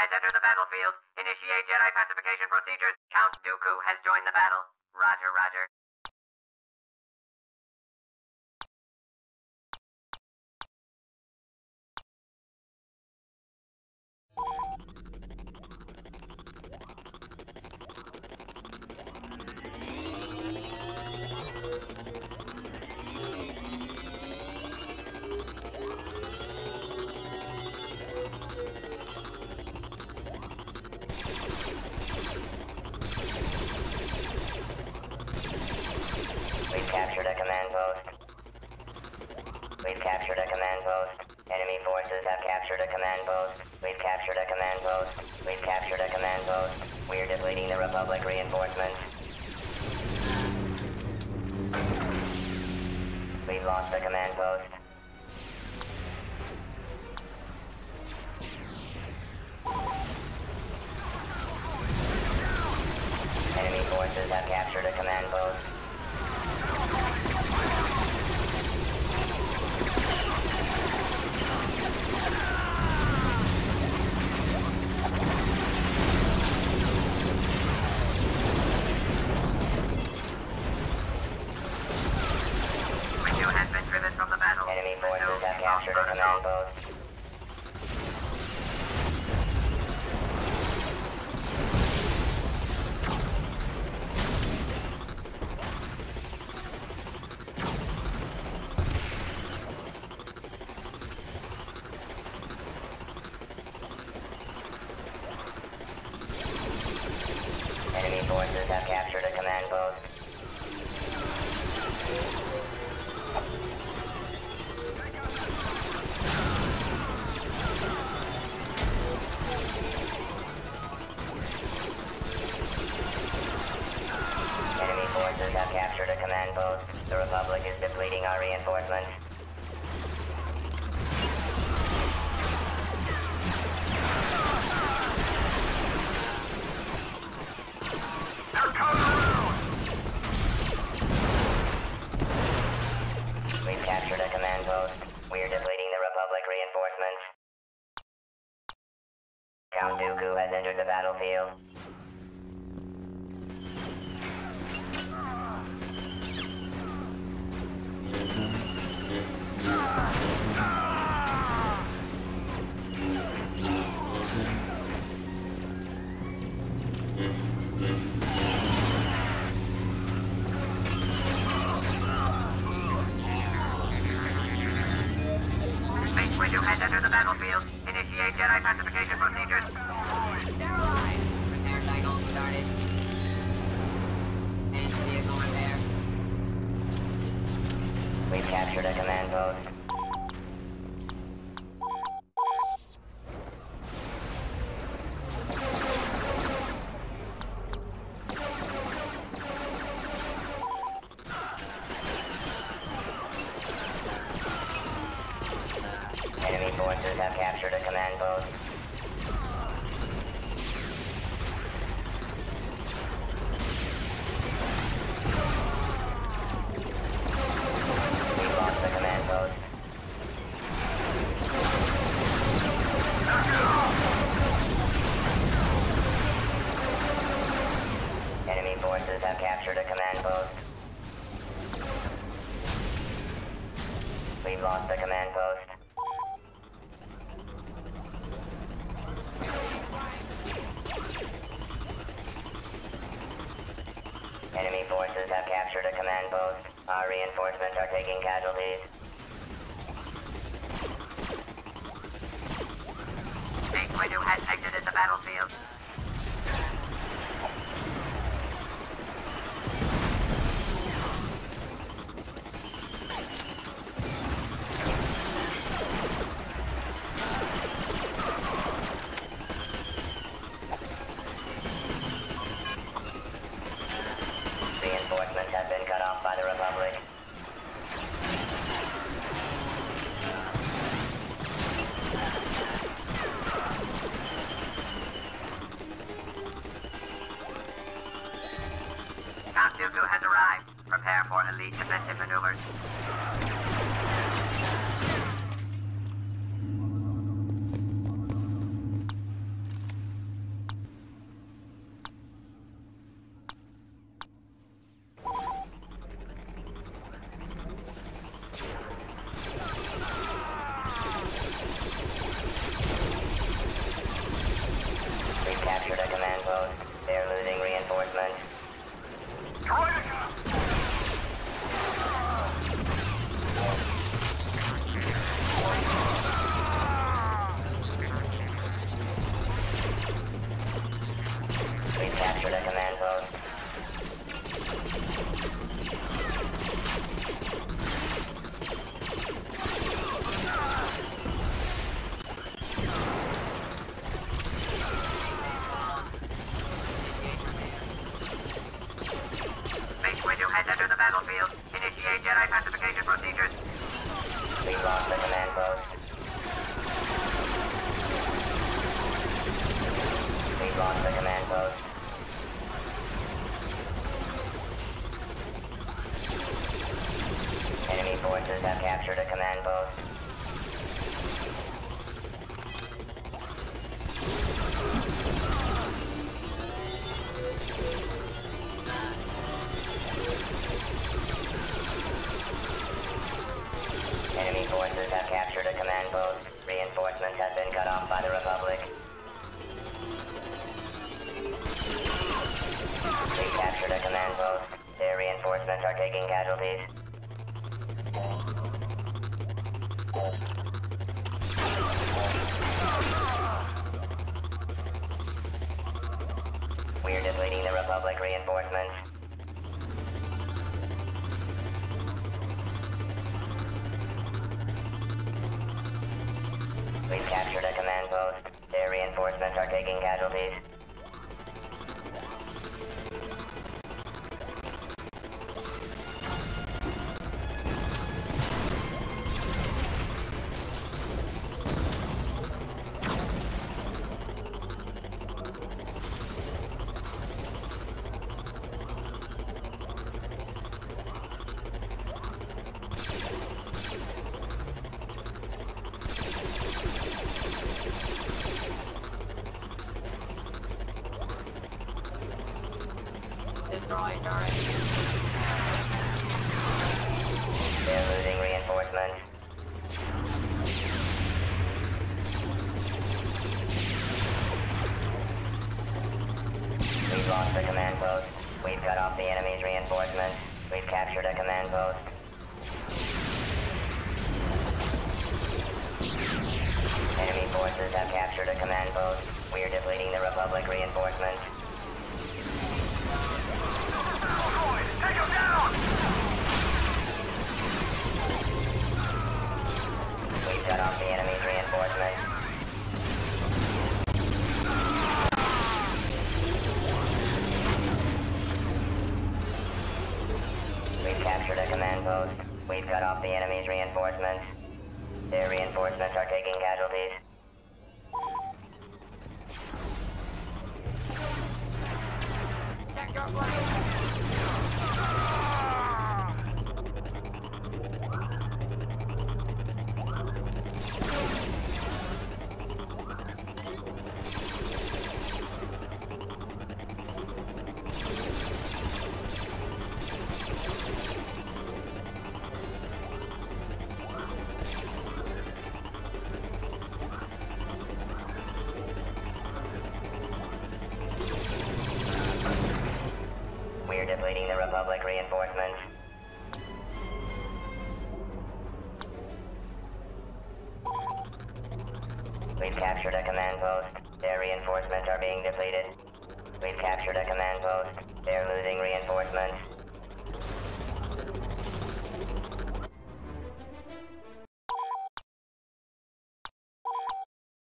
has entered the battlefield. Initiate Jedi pacification procedures. Count Dooku has joined the battle. Roger, roger. We've captured a command post. We've captured a command post. Enemy forces have captured a command post. We've captured a command post. We've captured a command post. We're depleting the Republic reinforcements. We've lost a command post. Enemy forces have captured a command post. Enemy forces have captured a command post. Reinforcements. We've captured a command post. We are depleting the Republic reinforcements. Count Dooku has entered the battlefield. Entered battlefield. Initiate Jedi pacification procedures. Sterilize! Repair cycle started. And vehicle repair. We've captured a command post. Forces have captured a command post. We've lost the command post. Enemy forces have captured a command post. Our reinforcements are taking casualties. Mace Windu has exited the battlefield. Station procedures. Leave on the command post. Leave on the command post. Enemy forces have captured a command post. Are casualties. We're depleting the Republic reinforcements. We've captured a command post. Their reinforcements are taking casualties. We've lost the command post. We've cut off the enemy's reinforcements. We've captured a command post. Forces have captured a command post. We are depleting the Republic reinforcements. Take down! We've cut off the enemy's reinforcements. We've captured a command post. We've cut off the enemy's reinforcements. Their reinforcements are taking casualties. Check your We've captured a command post. Their reinforcements are being depleted. We've captured a command post. They're losing reinforcements.